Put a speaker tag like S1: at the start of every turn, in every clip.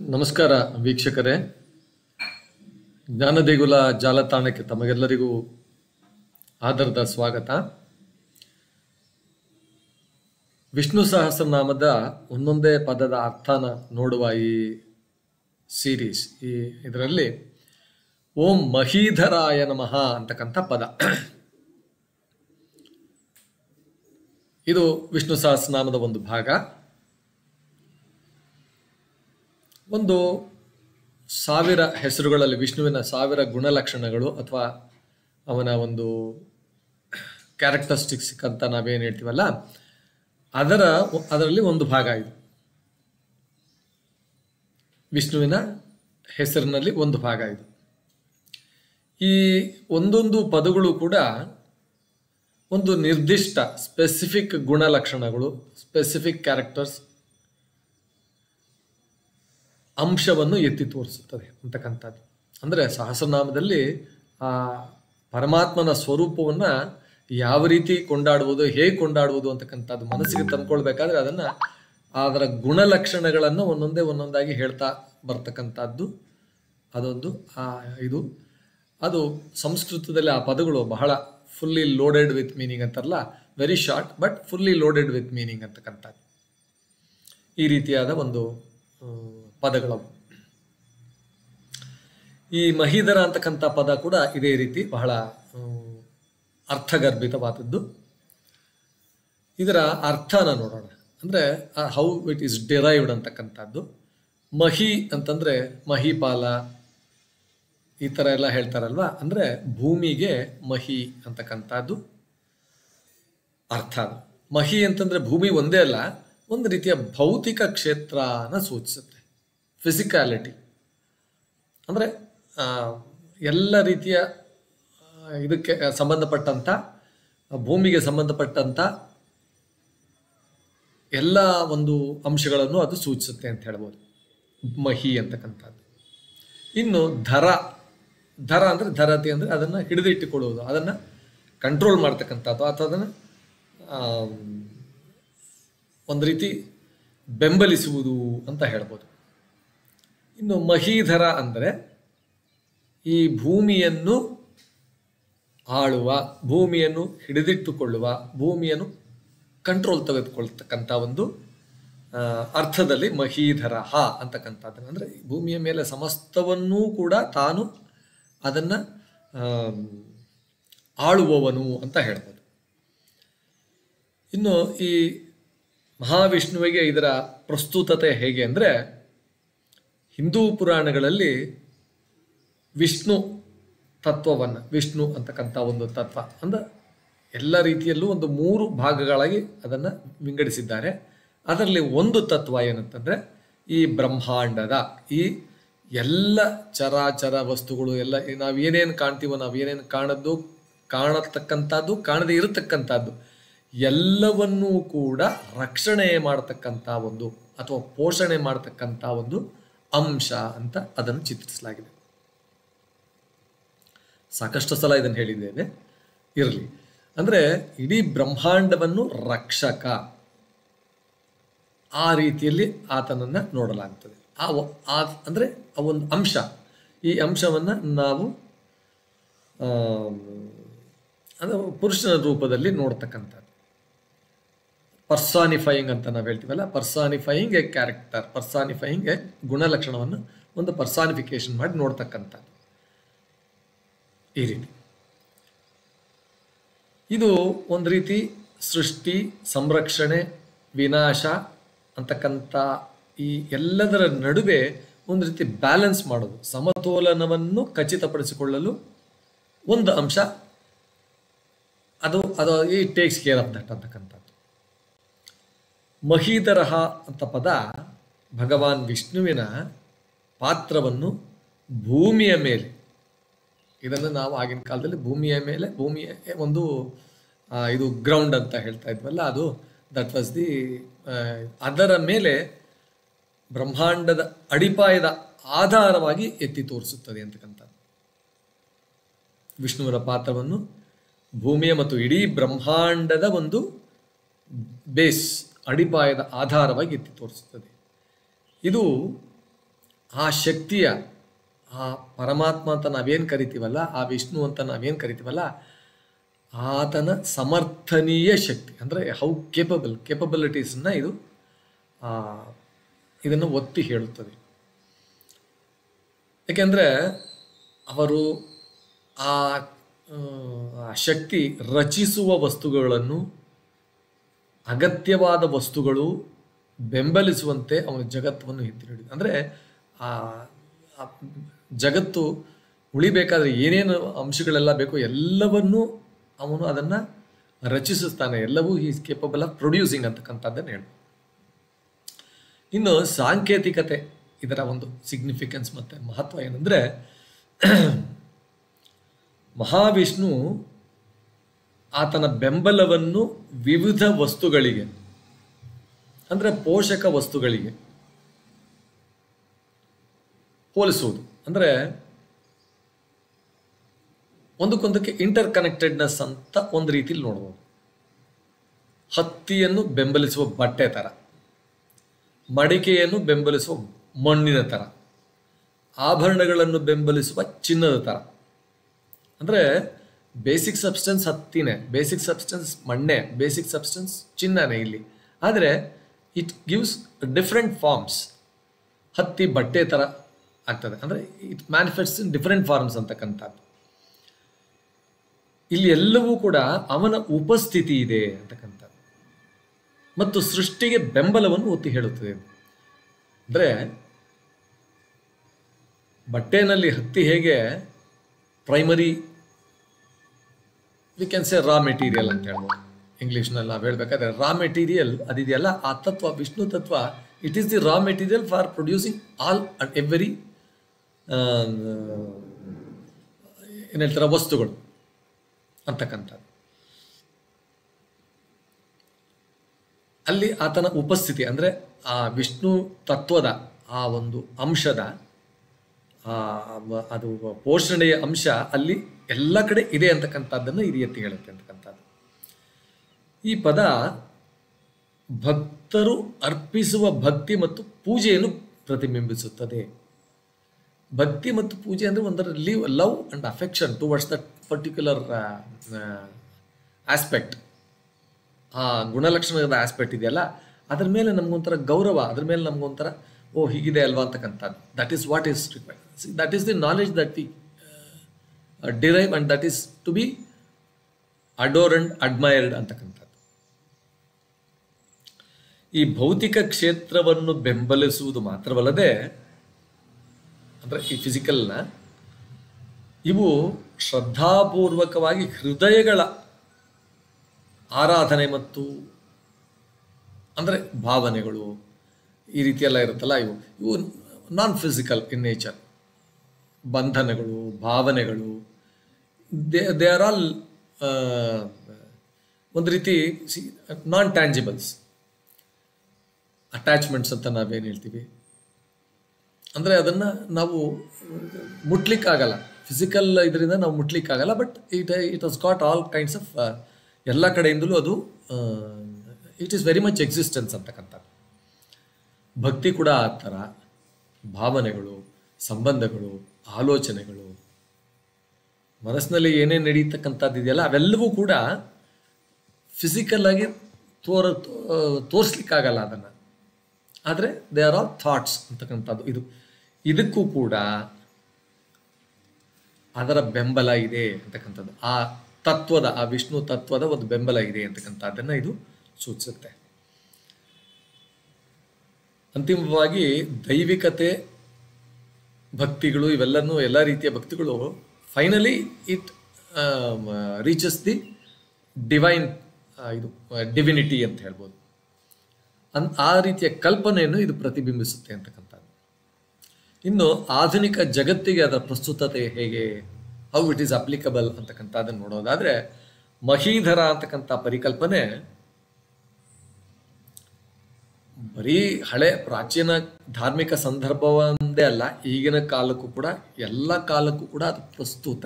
S1: ನಮಸ್ಕಾರ ವೀಕ್ಷಕರೇ. ಜ್ಞಾನದೇಗುಲ ಜಾಲತಾಣಕ್ಕೆ ತಮಗೆಲ್ಲರಿಗೂ ಆಧಾರದ ಸ್ವಾಗತ. ವಿಷ್ಣು ಸಹಸ್ರನಾಮದ ಒಂದೊಂದೇ ಪದದ ಅರ್ಥನ ನೋಡುವ ಈ ಸೀರೀಸ್ ಈ ಇದರಲ್ಲಿ ಓಂ ಮಹೀಧರಾಯ ನಮಃ ಅಂತಕ್ಕಂಥ ಪದ. ಇದು ವಿಷ್ಣು ಸಹಸ್ರನಾಮದ ಒಂದು ಭಾಗ. ಒಂದು ಸಾವಿರ ಹೆಸರುಗಳಲ್ಲಿ, ವಿಷ್ಣುವಿನ ಸಾವಿರ ಗುಣಲಕ್ಷಣಗಳು ಅಥವಾ ಅವನ ಒಂದು ಕ್ಯಾರೆಕ್ಟರಿಸ್ಟಿಕ್ಸ್ ಅಂತ ನಾವೇನು ಹೇಳ್ತೀವಲ್ಲ, ಅದರ ಅದರಲ್ಲಿ ಒಂದು ಭಾಗ ಇದು. ವಿಷ್ಣುವಿನ ಹೆಸರಿನಲ್ಲಿ ಒಂದು ಭಾಗ ಇದು. ಈ ಒಂದೊಂದು ಪದಗಳು ಕೂಡ ಒಂದು ನಿರ್ದಿಷ್ಟ ಸ್ಪೆಸಿಫಿಕ್ ಗುಣಲಕ್ಷಣಗಳು ಸ್ಪೆಸಿಫಿಕ್ ಕ್ಯಾರೆಕ್ಟರ್ಸ್ ಅಂಶವನ್ನು ಎತ್ತಿ ತೋರಿಸುತ್ತದೆ ಅಂತಕ್ಕಂಥದ್ದು. ಅಂದರೆ ಸಹಸ್ರನಾಮದಲ್ಲಿ ಆ ಪರಮಾತ್ಮನ ಸ್ವರೂಪವನ್ನು ಯಾವ ರೀತಿ ಕೊಂಡಾಡುವುದು, ಹೇಗೆ ಕೊಂಡಾಡುವುದು ಅಂತಕ್ಕಂಥದ್ದು ಮನಸ್ಸಿಗೆ ತಂದ್ಕೊಳ್ಬೇಕಾದ್ರೆ ಅದನ್ನು ಅದರ ಗುಣಲಕ್ಷಣಗಳನ್ನು ಒಂದೊಂದೇ ಒಂದೊಂದಾಗಿ ಹೇಳ್ತಾ ಬರ್ತಕ್ಕಂಥದ್ದು. ಅದೊಂದು. ಆ, ಇದು. ಅದು ಸಂಸ್ಕೃತದಲ್ಲಿ ಆ ಪದಗಳು ಬಹಳ ಫುಲ್ಲಿ ಲೋಡೆಡ್ ವಿತ್ ಮೀನಿಂಗ್ ಅಂತಾರಲ್ಲ very short but fully loaded with meaning ಅಂತಕ್ಕಂಥದ್ದು. ಈ ರೀತಿಯಾದ ಒಂದು ಪದಗಳವು ಈ ಮಹೀಧರ ಅಂತಕ್ಕಂಥ ಪದ ಕೂಡ ಇದೇ ರೀತಿ ಬಹಳ ಅರ್ಥಗರ್ಭಿತವಾದದ್ದು. ಇದರ ಅರ್ಥನ ನೋಡೋಣ. ಅಂದರೆ ಹೌ ಇಟ್ ಈಸ್ ಡಿರೈವ್ಡ್ ಅಂತಕ್ಕಂಥದ್ದು. ಮಹಿ ಅಂತಂದರೆ ಮಹಿಪಾಲ, ಈ ಥರ ಎಲ್ಲ ಹೇಳ್ತಾರಲ್ವ? ಅಂದರೆ ಭೂಮಿಗೆ ಮಹಿ ಅಂತಕ್ಕಂಥದ್ದು ಅರ್ಥ. ಮಹಿ ಅಂತಂದರೆ ಭೂಮಿ ಒಂದೇ ಅಲ್ಲ, ಒಂದು ರೀತಿಯ ಭೌತಿಕ ಕ್ಷೇತ್ರನ ಸೂಚಿಸುತ್ತೆ. ಫಿಸಿಕ್ಯಾಲಿಟಿ ಅಂದರೆ ಎಲ್ಲ ರೀತಿಯ ಇದಕ್ಕೆ ಸಂಬಂಧಪಟ್ಟಂಥ ಭೂಮಿಗೆ ಸಂಬಂಧಪಟ್ಟಂಥ ಎಲ್ಲ ಒಂದು ಅಂಶಗಳನ್ನು ಅದು ಸೂಚಿಸುತ್ತೆ ಅಂತ ಹೇಳ್ಬೋದು. ಮಹಿ ಅಂತಕ್ಕಂಥದ್ದು. ಇನ್ನು ಧರ ಧರ ಅಂದರೆ ಧರತೆ ಅಂದರೆ ಅದನ್ನು ಹಿಡಿದಿಟ್ಟುಕೊಳ್ಳುವುದು, ಅದನ್ನು ಕಂಟ್ರೋಲ್ ಮಾಡ್ತಕ್ಕಂಥದ್ದು, ಅಥವಾ ಅದನ್ನು ಒಂದು ರೀತಿ ಬೆಂಬಲಿಸುವುದು ಅಂತ ಹೇಳ್ಬೋದು. ಇನ್ನು ಮಹೀಧರ ಅಂದರೆ ಈ ಭೂಮಿಯನ್ನು ಆಳುವ, ಭೂಮಿಯನ್ನು ಹಿಡಿದಿಟ್ಟುಕೊಳ್ಳುವ, ಭೂಮಿಯನ್ನು ಕಂಟ್ರೋಲ್ ತೆಗೆದುಕೊಳ್ತಕ್ಕಂಥ ಒಂದು ಅರ್ಥದಲ್ಲಿ ಮಹೀಧರ, ಹ ಅಂತಕ್ಕಂಥದ್ದು ಅಂದರೆ ಭೂಮಿಯ ಮೇಲೆ ಸಮಸ್ತವನ್ನೂ ಕೂಡ ತಾನು ಅದನ್ನು ಆಳುವವನು ಅಂತ ಹೇಳ್ಬೋದು. ಇನ್ನು ಈ ಮಹಾವಿಷ್ಣುವಿಗೆ ಇದರ ಪ್ರಸ್ತುತತೆ ಹೇಗೆ ಅಂದರೆ ಹಿಂದೂ ಪುರಾಣಗಳಲ್ಲಿ ವಿಷ್ಣು ತತ್ವವನ್ನು, ವಿಷ್ಣು ಅಂತಕ್ಕಂಥ ಒಂದು ತತ್ವ. ಅಂದರೆ ಎಲ್ಲ ರೀತಿಯಲ್ಲೂ ಒಂದು ಮೂರು ಭಾಗಗಳಾಗಿ ಅದನ್ನು ವಿಂಗಡಿಸಿದ್ದಾರೆ. ಅದರಲ್ಲಿ ಒಂದು ತತ್ವ ಏನಂತಂದರೆ ಈ ಬ್ರಹ್ಮಾಂಡದ, ಈ ಎಲ್ಲ ಚರಾಚರ ವಸ್ತುಗಳು, ಎಲ್ಲ ನಾವು ಏನೇನು ಕಾಣ್ತೀವೋ, ನಾವು ಏನೇನು ಕಾಣದ್ದು, ಕಾಣತಕ್ಕಂಥದ್ದು, ಕಾಣದೇ ಇರತಕ್ಕಂಥದ್ದು, ಎಲ್ಲವನ್ನೂ ಕೂಡ ರಕ್ಷಣೆ ಮಾಡತಕ್ಕಂಥ ಒಂದು ಅಥವಾ ಪೋಷಣೆ ಮಾಡತಕ್ಕಂಥ ಒಂದು ಅಂಶ ಅಂತ ಅದನ್ನು ಚಿತ್ರಿಸಲಾಗಿದೆ. ಸಾಕಷ್ಟು ಸಲ ಇದನ್ನು ಹೇಳಿದ್ದೇನೆ. ಇರಲಿ. ಅಂದರೆ ಇಡೀ ಬ್ರಹ್ಮಾಂಡವನ್ನು ರಕ್ಷಕ ಆ ರೀತಿಯಲ್ಲಿ ಆತನನ್ನು ನೋಡಲಾಗ್ತದೆ. ಆ ಅಂದರೆ ಆ ಒಂದು ಅಂಶ. ಈ ಅಂಶವನ್ನು ನಾವು ಅದು ಪುರುಷನ ರೂಪದಲ್ಲಿ ನೋಡ್ತಕ್ಕಂಥದ್ದು. ಪರ್ಸಾನಿಫೈಯಿಂಗ್ ಅಂತ ನಾವು ಹೇಳ್ತೀವಲ್ಲ? Personifying a character personifying a ಗುಣಲಕ್ಷಣವನ್ನು ಒಂದು ಪರ್ಸಾನಿಫಿಕೇಶನ್ ಮಾಡಿ ನೋಡ್ತಕ್ಕಂಥದ್ದು. ಈ ರೀತಿ. ಇದು ಒಂದು ರೀತಿ ಸೃಷ್ಟಿ, ಸಂರಕ್ಷಣೆ, ವಿನಾಶ ಅಂತಕ್ಕಂಥ ಈ ಎಲ್ಲದರ ನಡುವೆ ಒಂದು ರೀತಿ ಬ್ಯಾಲೆನ್ಸ್ ಮಾಡೋದು. ಸಮತೋಲನವನ್ನು ಖಚಿತಪಡಿಸಿಕೊಳ್ಳಲು ಒಂದು ಅಂಶ. ಅದು ಅದು ಈ ಟೇಕ್ಸ್ ಕೇರ್ ಆಫ್ ದಟ್ ಅಂತಕ್ಕಂಥದ್ದು. ಮಹೀಧರಹ ಅಂತ ಪದ ಭಗವಾನ್ ವಿಷ್ಣುವಿನ ಪಾತ್ರವನ್ನು ಭೂಮಿಯ ಮೇಲೆ. ಇದನ್ನು ನಾವು ಆಗಿನ ಕಾಲದಲ್ಲಿ ಭೂಮಿಯ ಮೇಲೆ, ಭೂಮಿಯ ಒಂದು ಇದು ಗ್ರೌಂಡ್ ಅಂತ ಹೇಳ್ತಾ ಇದ್ವಲ್ಲ, ಅದು ದಟ್ ವಾಸ್ ದಿ ಅದರ ಮೇಲೆ ಬ್ರಹ್ಮಾಂಡದ ಅಡಿಪಾಯದ ಆಧಾರವಾಗಿ ಎತ್ತಿ ತೋರಿಸುತ್ತದೆ ಅಂತಕ್ಕಂಥದ್ದು ವಿಷ್ಣುವರ ಪಾತ್ರವನ್ನು ಭೂಮಿಯ ಮತ್ತು ಇಡೀ ಬ್ರಹ್ಮಾಂಡದ ಒಂದು ಬೇಸ್ ಅಡಿಪಾಯದ ಆಧಾರವಾಗಿ ಎತ್ತಿ ತೋರಿಸುತ್ತದೆ. ಇದು ಆ ಶಕ್ತಿಯ, ಆ ಪರಮಾತ್ಮ ಅಂತ ನಾವೇನು ಕರಿತೀವಲ್ಲ, ಆ ವಿಷ್ಣು ಅಂತ ನಾವೇನು ಕರಿತೀವಲ್ಲ, ಆತನ ಸಮರ್ಥನೀಯ ಶಕ್ತಿ, ಅಂದರೆ ಹೌ ಕೇಪಬಲ್ ಕೇಪಬಿಲಿಟೀಸನ್ನ ಇದು ಇದನ್ನು ಒತ್ತಿ ಹೇಳುತ್ತದೆ. ಏಕೆಂದರೆ ಅವರು ಆ ಶಕ್ತಿ ರಚಿಸುವ ವಸ್ತುಗಳನ್ನು ಅಗತ್ಯವಾದ ವಸ್ತುಗಳು ಬೆಂಬಲಿಸುವಂತೆ ಅವನ ಜಗತ್ತನ್ನು ಎತ್ತಿ ಹಿಡಿದ ಅಂದರೆ ಆ ಜಗತ್ತು ಉಳಿಬೇಕಾದ್ರೆ ಏನೇನು ಅಂಶಗಳೆಲ್ಲ ಬೇಕೋ ಎಲ್ಲವನ್ನೂ ಅವನು ಅದನ್ನು ರಚಿಸುತ್ತಾನೆ. ಎಲ್ಲವೂ ಈಸ್ ಕೇಪಬಲ್ ಆಫ್ ಪ್ರೊಡ್ಯೂಸಿಂಗ್ ಅಂತಕ್ಕಂಥದ್ದನ್ನು ಹೇಳ್ಬೋದು. ಇನ್ನು ಸಾಂಕೇತಿಕತೆ ಇದರ ಒಂದು ಸಿಗ್ನಿಫಿಕೆನ್ಸ್ ಮತ್ತು ಮಹತ್ವ ಏನಂದರೆ ಮಹಾವಿಷ್ಣು ಆತನ ಬೆಂಬಲವನ್ನು ವಿವಿಧ ವಸ್ತುಗಳಿಗೆ, ಅಂದರೆ ಪೋಷಕ ವಸ್ತುಗಳಿಗೆ ಹೋಲಿಸುವುದು. ಅಂದರೆ ಒಂದಕ್ಕೊಂದಕ್ಕೆ ಇಂಟರ್ ಕನೆಕ್ಟೆಡ್ನೆಸ್ ಅಂತ ಒಂದು ರೀತಿಯಲ್ಲಿ ನೋಡ್ಬೋದು. ಹತ್ತಿಯನ್ನು ಬೆಂಬಲಿಸುವ ಬಟ್ಟೆ ಥರ ಮಡಿಕೆಯನ್ನು ಬೆಂಬಲಿಸುವ ಮಣ್ಣಿನ ಥರ ಆಭರಣಗಳನ್ನು ಬೆಂಬಲಿಸುವ ಚಿನ್ನದ ಥರ ಅಂದರೆ ಬೇಸಿಕ್ ಸಬ್ಸ್ಟೆನ್ಸ್ ಹತ್ತಿನೇ ಬೇಸಿಕ್ ಸಬ್ಸ್ಟೆನ್ಸ್ ಮಣ್ಣೆ ಬೇಸಿಕ್ ಸಬ್ಸ್ಟೆನ್ಸ್ ಚಿನ್ನನೇ ಇಲ್ಲಿ. ಆದರೆ ಇಟ್ ಗಿವ್ಸ್ ಡಿಫ್ರೆಂಟ್ ಫಾರ್ಮ್ಸ್ ಹತ್ತಿ, ಬಟ್ಟೆ ಥರ ಆಗ್ತದೆ. ಅಂದರೆ it manifest in different forms ಅಂತಕ್ಕಂಥದ್ದು. ಇಲ್ಲಿ ಎಲ್ಲವೂ ಕೂಡ ಅವನ ಉಪಸ್ಥಿತಿ ಇದೆ ಅಂತಕ್ಕಂಥದ್ದು. ಮತ್ತು ಸೃಷ್ಟಿಗೆ ಬೆಂಬಲವನ್ನು ಒತ್ತಿ ಹೇಳುತ್ತದೆ. ಅಂದರೆ, ಬಟ್ಟೆನಲ್ಲಿ ಹತ್ತಿ ಹೇಗೆ primary we can say raw material ಅಂತ ಹೇಳ್ಬೋದು. ಇಂಗ್ಲೀಷ್ನಲ್ಲಿ ನಾವು ಹೇಳ್ಬೇಕಾದ್ರೆ ರಾ ಮೆಟೀರಿಯಲ್ ಅದಿದೆಯಲ್ಲ ಆ ತತ್ವ, ವಿಷ್ಣು ತತ್ವ it is the raw material for producing all and every ಏನು ಹೇಳ್ತಾರೆ, ವಸ್ತುಗಳು ಅಂತಕ್ಕಂಥದ್ದು. ಅಲ್ಲಿ ಆತನ ಉಪಸ್ಥಿತಿ ಅಂದರೆ ಆ ವಿಷ್ಣು ತತ್ವದ ಆ ಒಂದು ಅಂಶದ ಅದು ಪೋಷಣೆಯ ಅಂಶ ಅಲ್ಲಿ ಎಲ್ಲ ಕಡೆ ಇದೆ ಅಂತಕ್ಕಂಥದ್ದನ್ನು ಈ ರೀತಿ ಹೇಳುತ್ತೆ ಅಂತಕ್ಕಂಥದ್ದು. ಈ ಪದ ಭಕ್ತರು ಅರ್ಪಿಸುವ ಭಕ್ತಿ ಮತ್ತು ಪೂಜೆಯನ್ನು ಪ್ರತಿಬಿಂಬಿಸುತ್ತದೆ. ಭಕ್ತಿ ಮತ್ತು ಪೂಜೆ ಅಂದರೆ ಒಂದರ live, love and affection towards that particular aspect ಆ ಗುಣಲಕ್ಷಣದ ಆಸ್ಪೆಕ್ಟ್ ಇದೆಯಲ್ಲ, ಅದ್ರ ಮೇಲೆ ನಮಗೊಂಥರ ಗೌರವ, ಅದ್ರ ಮೇಲೆ ನಮಗೊಂಥರ ಓ, ಹೀಗಿದೆ ಅಲ್ವಾ ಅಂತಕ್ಕಂಥದ್ದು. That is what is required that is the knowledge that we derive and that is to be adore and admired ಅಂತಕ್ಕಂಥದ್ದು. ಈ ಭೌತಿಕ ಕ್ಷೇತ್ರವನ್ನು ಬೆಂಬಲಿಸುವುದು ಮಾತ್ರವಲ್ಲದೆ, ಅಂದರೆ ಈ ಫಿಸಿಕಲ್ನ ಇವು ಶ್ರದ್ಧಾಪೂರ್ವಕವಾಗಿ ಹೃದಯಗಳ ಆರಾಧನೆ ಮತ್ತು, ಅಂದರೆ ಭಾವನೆಗಳು ಈ ರೀತಿಯೆಲ್ಲ ಇರುತ್ತಲ್ಲ, ಇವು ಇವು ನಾನ್ ಫಿಸಿಕಲ್ ಇನ್ ನೇಚರ್ ಬಂಧನಗಳು, ಭಾವನೆಗಳು, ದೇ ದೇ ಆರ್ ಆಲ್ ಒಂದು ರೀತಿ ನಾನ್ ಟ್ಯಾಂಜಿಬಲ್ಸ್ ಅಟ್ಯಾಚ್ಮೆಂಟ್ಸ್ ಅಂತ ನಾವೇನು ಹೇಳ್ತೀವಿ? ಅಂದರೆ ಅದನ್ನು ನಾವು ಮುಟ್ಲಿಕ್ಕಾಗಲ್ಲ. ಫಿಸಿಕಲ್ ಇದರಿಂದ ನಾವು ಮುಟ್ಲಿಕ್ಕಾಗಲ್ಲ but it it as got all kinds of ಎಲ್ಲ ಕಡೆಯಿಂದಲೂ ಅದು it is very much existence ಅಂತಕ್ಕಂಥ ಭಕ್ತಿ ಕೂಡ ಆ ಥರ ಭಾವನೆಗಳು, ಸಂಬಂಧಗಳು, ಆಲೋಚನೆಗಳು, ಮನಸ್ಸಿನಲ್ಲಿ ಏನೇನು ನಡೀತಕ್ಕಂಥದ್ದು ಇದೆಯಲ್ಲ, ಅವೆಲ್ಲವೂ ಕೂಡ ಫಿಸಿಕಲ್ ಆಗಿ ತೋರ, ತೋರಿಸ್ಲಿಕ್ಕಾಗಲ್ಲ ಅದನ್ನು. ಆದರೆ ದೇ ಆರ್ ಆಲ್ ಥಾಟ್ಸ್ ಅಂತಕ್ಕಂಥದ್ದು ಇದು. ಇದಕ್ಕೂ ಕೂಡ ಅದರ ಬೆಂಬಲ ಇದೆ ಅಂತಕ್ಕಂಥದ್ದು. ಆ ತತ್ವದ, ಆ ವಿಷ್ಣು ತತ್ವದ ಒಂದು ಬೆಂಬಲ ಇದೆ ಅಂತಕ್ಕಂಥದ್ದನ್ನು ಇದು ಸೂಚಿಸುತ್ತೆ. ಅಂತಿಮವಾಗಿ ದೈವಿಕತೆ, ಭಕ್ತಿಗಳು ಇವೆಲ್ಲನೂ ಎಲ್ಲ ರೀತಿಯ ಭಕ್ತಿಗಳು finally it reaches the divine ಇದು ಡಿವಿನಿಟಿ ಅಂತ ಹೇಳ್ಬೋದು. ಅನ್, ಆ ರೀತಿಯ ಕಲ್ಪನೆಯನ್ನು ಇದು ಪ್ರತಿಬಿಂಬಿಸುತ್ತೆ ಅಂತಕ್ಕಂಥದ್ದು. ಇನ್ನು ಆಧುನಿಕ ಜಗತ್ತಿಗೆ ಅದರ ಪ್ರಸ್ತುತತೆ ಹೇಗೆ ಹೌ ಇಟ್ ಈಸ್ ಅಪ್ಲಿಕಬಲ್ ಅಂತಕ್ಕಂಥದ್ದನ್ನು ನೋಡೋದಾದರೆ ಮಹೀಧರ ಅಂತಕ್ಕಂಥ ಪರಿಕಲ್ಪನೆ ಬರೀ ಹಳೆ ಪ್ರಾಚೀನ ಧಾರ್ಮಿಕ ಸಂದರ್ಭವೊಂದೇ ಅಲ್ಲ, ಈಗಿನ ಕಾಲಕ್ಕೂ ಕೂಡ, ಎಲ್ಲ ಕಾಲಕ್ಕೂ ಕೂಡ ಅದು ಪ್ರಸ್ತುತ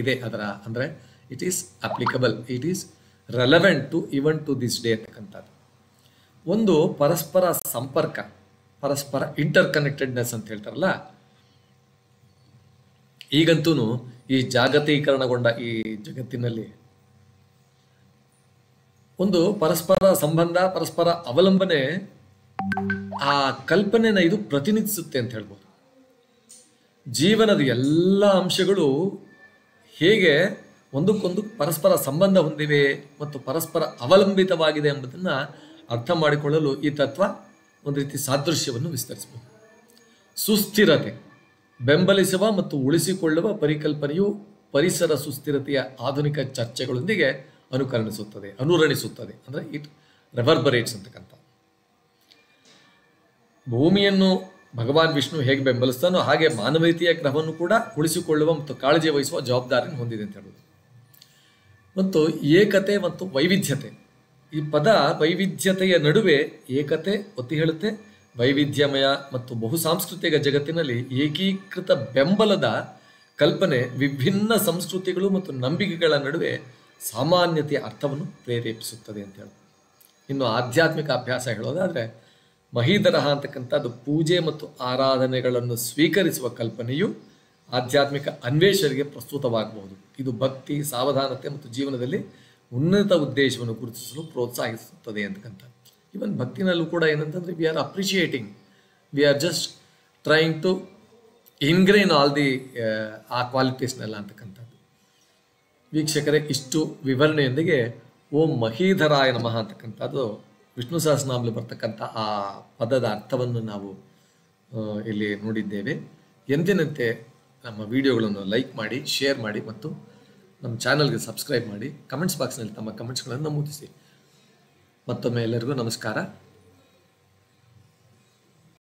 S1: ಇದೆ ಅದರ, ಅಂದರೆ it is applicable it is relevant to even to this day ಅಂತಕ್ಕಂಥದ್ದು ಒಂದು ಪರಸ್ಪರ ಸಂಪರ್ಕ, ಪರಸ್ಪರ ಇಂಟರ್ ಕನೆಕ್ಟೆಡ್ನೆಸ್ ಅಂತ ಹೇಳ್ತಾರಲ್ಲ ಈಗಂತೂ ಈ ಜಾಗತೀಕರಣಗೊಂಡ ಈ ಜಗತ್ತಿನಲ್ಲಿ ಒಂದು ಪರಸ್ಪರ ಸಂಬಂಧ, ಪರಸ್ಪರ ಅವಲಂಬನೆ ಆ ಕಲ್ಪನೆನ ಇದು ಪ್ರತಿನಿಧಿಸುತ್ತೆ ಅಂತ ಹೇಳ್ಬೋದು. ಜೀವನದ ಎಲ್ಲ ಅಂಶಗಳು ಹೇಗೆ ಒಂದಕ್ಕೊಂದು ಪರಸ್ಪರ ಸಂಬಂಧ ಹೊಂದಿವೆ ಮತ್ತು ಪರಸ್ಪರ ಅವಲಂಬಿತವಾಗಿದೆ ಎಂಬುದನ್ನು ಅರ್ಥ ಮಾಡಿಕೊಳ್ಳಲು ಈ ತತ್ವ ಒಂದು ರೀತಿ ಸಾದೃಶ್ಯವನ್ನು ವಿಸ್ತರಿಸಬಹುದು. ಸುಸ್ಥಿರತೆ, ಬೆಂಬಲಿಸುವ ಮತ್ತು ಉಳಿಸಿಕೊಳ್ಳುವ ಪರಿಕಲ್ಪನೆಯು ಪರಿಸರ ಸುಸ್ಥಿರತೆಯ ಆಧುನಿಕ ಚರ್ಚೆಗಳೊಂದಿಗೆ ಅನುಕರಣಿಸುತ್ತದೆ, ಅನುರಣಿಸುತ್ತದೆ. ಅಂದರೆ ಇಟ್ ರೆವರ್ಬರೇಟ್ಸ್ ಅಂತಕ್ಕಂಥ. ಭೂಮಿಯನ್ನು ಭಗವಾನ್ ವಿಷ್ಣು ಹೇಗೆ ಬೆಂಬಲಿಸ್ತಾನೋ ಹಾಗೆ ಮಾನವೀಯತೆಯ ಗ್ರಹವನ್ನು ಕೂಡ ಉಳಿಸಿಕೊಳ್ಳುವ ಮತ್ತು ಕಾಳಜಿ ವಹಿಸುವ ಜವಾಬ್ದಾರಿಯನ್ನು ಹೊಂದಿದೆ ಅಂತ ಹೇಳೋದು. ಮತ್ತು ಏಕತೆ ಮತ್ತು ವೈವಿಧ್ಯತೆ. ಈ ಪದ ವೈವಿಧ್ಯತೆಯ ನಡುವೆ ಏಕತೆ ಒತ್ತಿ ಹೇಳುತ್ತೆ ವೈವಿಧ್ಯಮಯ ಮತ್ತು ಬಹು ಸಾಂಸ್ಕೃತಿಕ ಜಗತ್ತಿನಲ್ಲಿ ಏಕೀಕೃತ ಬೆಂಬಲದ ಕಲ್ಪನೆ ವಿಭಿನ್ನ ಸಂಸ್ಕೃತಿಗಳು ಮತ್ತು ನಂಬಿಕೆಗಳ ನಡುವೆ ಸಾಮಾನ್ಯತೆಯ ಅರ್ಥವನ್ನು ಪ್ರೇರೇಪಿಸುತ್ತದೆ ಅಂತ ಹೇಳಿ. ಇನ್ನು ಆಧ್ಯಾತ್ಮಿಕ ಅಭ್ಯಾಸ ಹೇಳೋದಾದರೆ ಮಹೀಧರಹ ಅಂತಕ್ಕಂಥದ್ದು ಪೂಜೆ ಮತ್ತು ಆರಾಧನೆಗಳನ್ನು ಸ್ವೀಕರಿಸುವ ಕಲ್ಪನೆಯು ಆಧ್ಯಾತ್ಮಿಕ ಅನ್ವೇಷರಿಗೆ ಪ್ರಸ್ತುತವಾಗಬಹುದು. ಇದು ಭಕ್ತಿ, ಸಾವಧಾನತೆ ಮತ್ತು ಜೀವನದಲ್ಲಿ ಉನ್ನತ ಉದ್ದೇಶವನ್ನು ಗುರುತಿಸಲು ಪ್ರೋತ್ಸಾಹಿಸುತ್ತದೆ ಅಂತಕ್ಕಂಥ ಈವನ್ ಭಕ್ತಿನಲ್ಲೂ ಕೂಡ ಏನಂತಂದರೆ we are appreciating we are just trying to ingrain all the ಆ ಕ್ವಾಲಿಟೀಸ್ನೆಲ್ಲ ಅಂತಕ್ಕಂಥದ್ದು. ವೀಕ್ಷಕರೇ, ಇಷ್ಟು ವಿವರಣೆಯೊಂದಿಗೆ ಓಂ ಮಹೀಧರಾಯ ನಮಃ ಅಂತಕ್ಕಂಥದ್ದು ವಿಷ್ಣು ಸಹಸ್ರನಾಮಲ್ಲಿ ಬರ್ತಕ್ಕಂಥ ಆ ಪದದ ಅರ್ಥವನ್ನು ನಾವು ಇಲ್ಲಿ ನೋಡಿದ್ದೇವೆ. ಎಂದಿನಂತೆ ನಮ್ಮ ವಿಡಿಯೋಗಳನ್ನು ಲೈಕ್ ಮಾಡಿ, ಶೇರ್ ಮಾಡಿ ಮತ್ತು ನಮ್ಮ ಚಾನಲ್ಗೆ ಸಬ್ಸ್ಕ್ರೈಬ್ ಮಾಡಿ, ಕಮೆಂಟ್ಸ್ ಬಾಕ್ಸ್ನಲ್ಲಿ ತಮ್ಮ ಕಮೆಂಟ್ಸ್ಗಳನ್ನು ನಮೂದಿಸಿ. ಮತ್ತೊಮ್ಮೆ ಎಲ್ಲರಿಗೂ ನಮಸ್ಕಾರ.